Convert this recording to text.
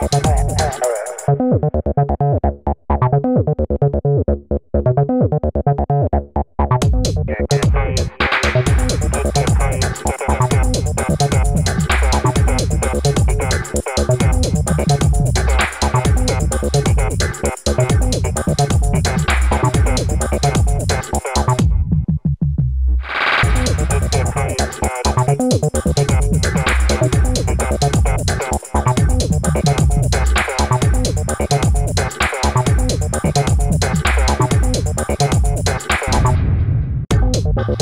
Bye.